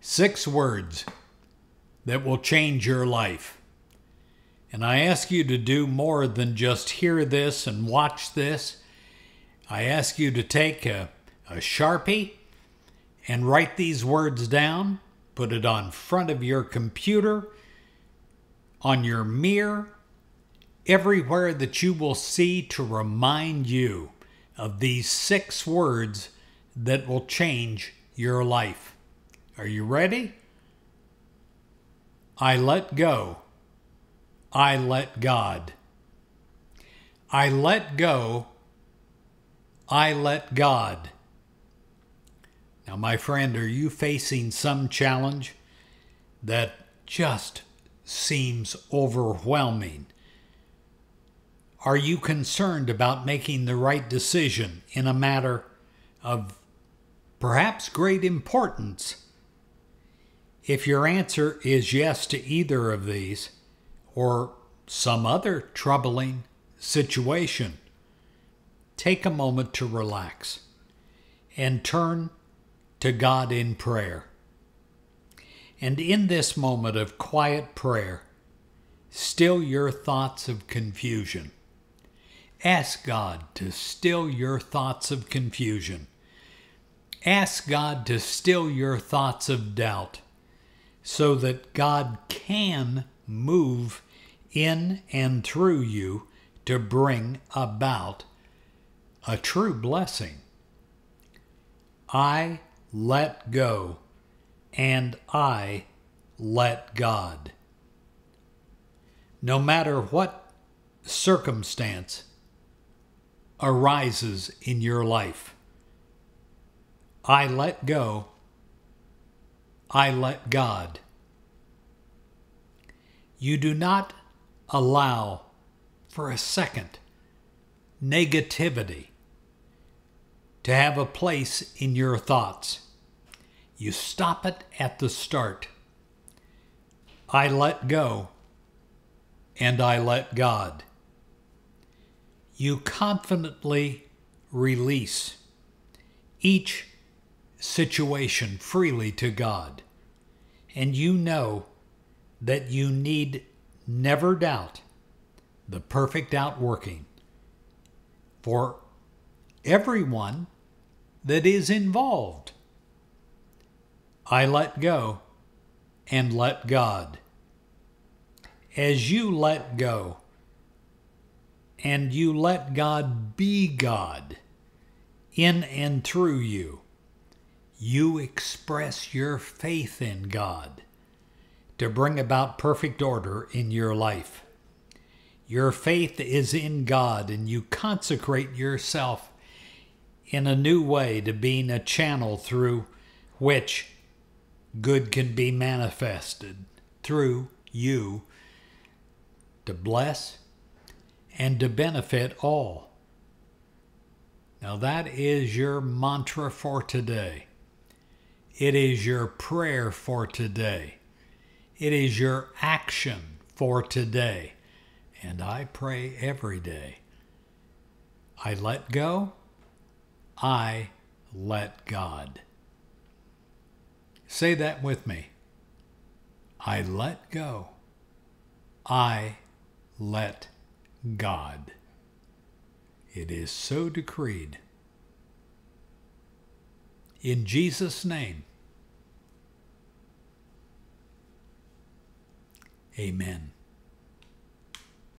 Six words that will change your life. And I ask you to do more than just hear this and watch this. I ask you to take a, a Sharpie and write these words down, put it on front of your computer, on your mirror, everywhere that you will see to remind you of these six words that will change your life. Are you ready? I let go. I let God. I let go. I let God. Now, my friend, are you facing some challenge that just seems overwhelming? Are you concerned about making the right decision in a matter of perhaps great importance? If your answer is yes to either of these, or some other troubling situation, take a moment to relax and turn to God in prayer. And in this moment of quiet prayer, still your thoughts of confusion. Ask God to still your thoughts of confusion. Ask God to still your thoughts of doubt so that God can move in and through you to bring about a true blessing. I let go and I let God. No matter what circumstance arises in your life, I let go I let God. You do not allow for a second negativity to have a place in your thoughts. You stop it at the start. I let go and I let God. You confidently release each situation freely to God, and you know that you need never doubt the perfect outworking for everyone that is involved. I let go and let God. As you let go and you let God be God in and through you, you express your faith in God to bring about perfect order in your life. Your faith is in God, and you consecrate yourself in a new way to being a channel through which good can be manifested through you to bless and to benefit all. Now, that is your mantra for today. It is your prayer for today. It is your action for today. And I pray every day. I let go. I let God. Say that with me. I let go. I let God. It is so decreed. In Jesus' name, Amen.